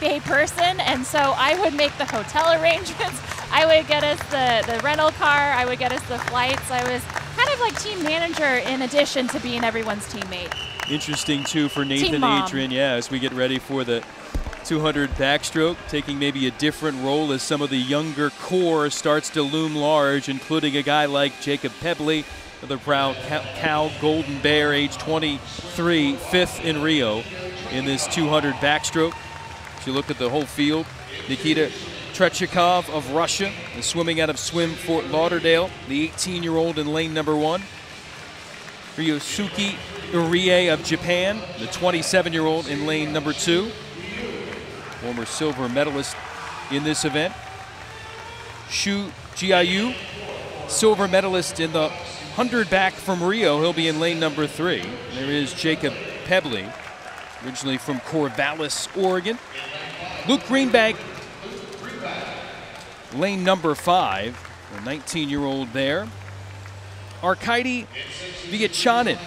person, and so I would make the hotel arrangements. I would get us the, the rental car. I would get us the flights. I was kind of like team manager in addition to being everyone's teammate. Interesting too for Nathan Adrian, yeah, as we get ready for the 200 backstroke, taking maybe a different role as some of the younger core starts to loom large, including a guy like Jacob Pebley, the proud Cal Golden Bear, age 23, fifth in Rio in this 200 backstroke. If you look at the whole field, Nikita Tretyakov of Russia is swimming out of Swim Fort Lauderdale, the 18-year-old in lane number one. Ryosuke Irie of Japan, the 27-year-old in lane number two. Former silver medalist in this event. Xu Jiayu, silver medalist in the 100 back from Rio. He'll be in lane number three. There is Jacob Pebley, originally from Corvallis, Oregon. Luke Greenbank, lane number five, a 19-year-old there. Arkady Vyatchanin,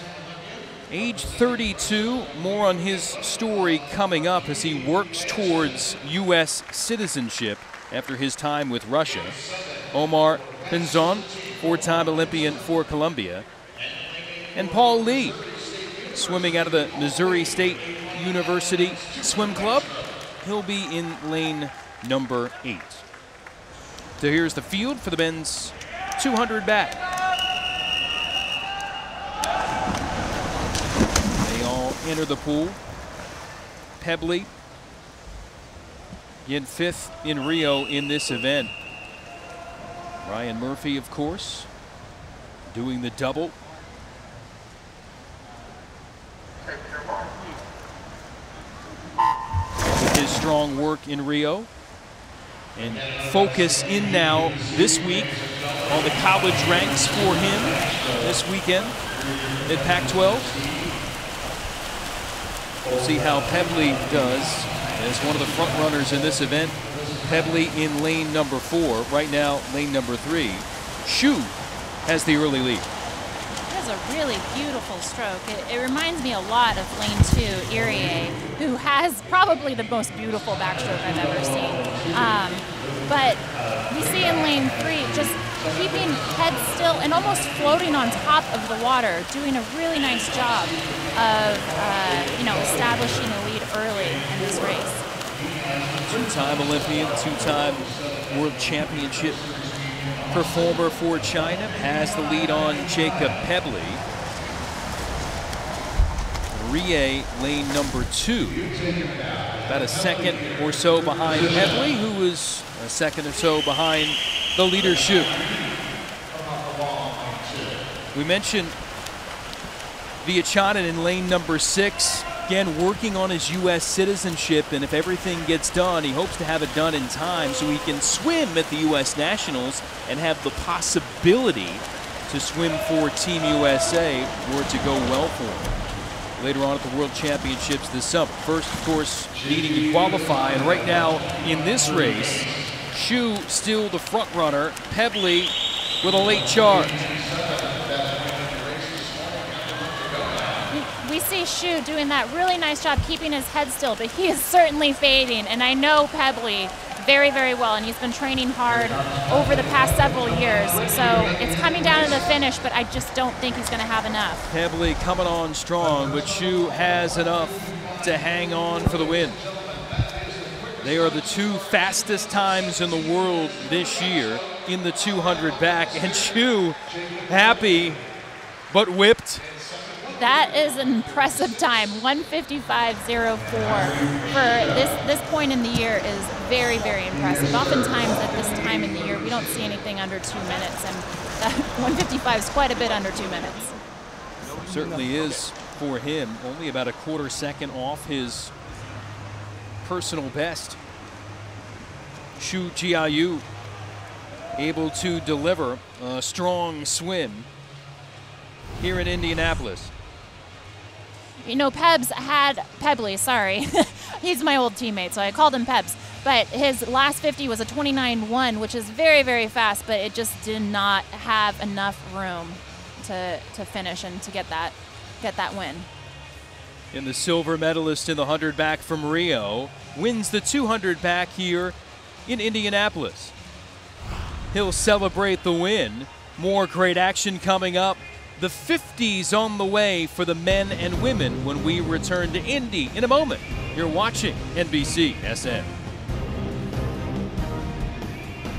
age 32. More on his story coming up as he works towards U.S. citizenship after his time with Russia. Omar Pinzon, four-time Olympian for Colombia. And Paul Lee, swimming out of the Missouri State University Swim Club. He'll be in lane number eight. So here's the field for the men's 200 back. They all enter the pool. Pebley in fifth in Rio in this event. Ryan Murphy, of course, doing the double. Strong work in Rio and focus in now this week on the college ranks for him this weekend at Pac-12. We'll see how Pebley does as one of the front runners in this event. Pebley in lane number four. Right now, lane number three. Xu has the early lead. Has a really beautiful stroke. It, it reminds me a lot of lane two, Irie, who has probably the most beautiful backstroke I've ever seen. Um, but we see in lane three just keeping head still and almost floating on top of the water, doing a really nice job of uh, you know establishing a lead early in this race. Two-time Olympian, two-time World Championship performer for China, has the lead on Jacob Pebley. Rie, lane number two. About a second or so behind Pebley, who was a second or so behind the leader Xu. We mentioned Vyatchanin in lane number six. Again, working on his U.S. citizenship, and if everything gets done, he hopes to have it done in time so he can swim at the U.S. Nationals and have the possibility to swim for Team USA were it to go well for him later on at the World Championships this summer. First, of course, needing to qualify, and right now in this race, Xu still the front runner. Pebley with a late charge. We see Xu doing that really nice job keeping his head still, but he is certainly fading. And I know Pebley very, very well, and he's been training hard over the past several years. So it's coming down to the finish, but I just don't think he's going to have enough. Pebley coming on strong, but Xu has enough to hang on for the win. They are the two fastest times in the world this year in the 200 back, and Xu happy but whipped that is an impressive time. 155.04 for this this point in the year is very very impressive. Oftentimes at this time in the year we don't see anything under two minutes, and 155 is quite a bit under two minutes. Certainly is for him. Only about a quarter second off his personal best. Xu Jiayu able to deliver a strong swim here in Indianapolis you know, Pebs had Pebley, sorry. He's my old teammate, so I called him Pebs. But his last 50 was a 29-1, which is very, very fast, but it just did not have enough room to, to finish and to get that get that win. In the silver medalist in the 100 back from Rio, wins the 200 back here in Indianapolis. He'll celebrate the win. More great action coming up. The 50s on the way for the men and women when we return to Indy in a moment. You're watching NBC SN.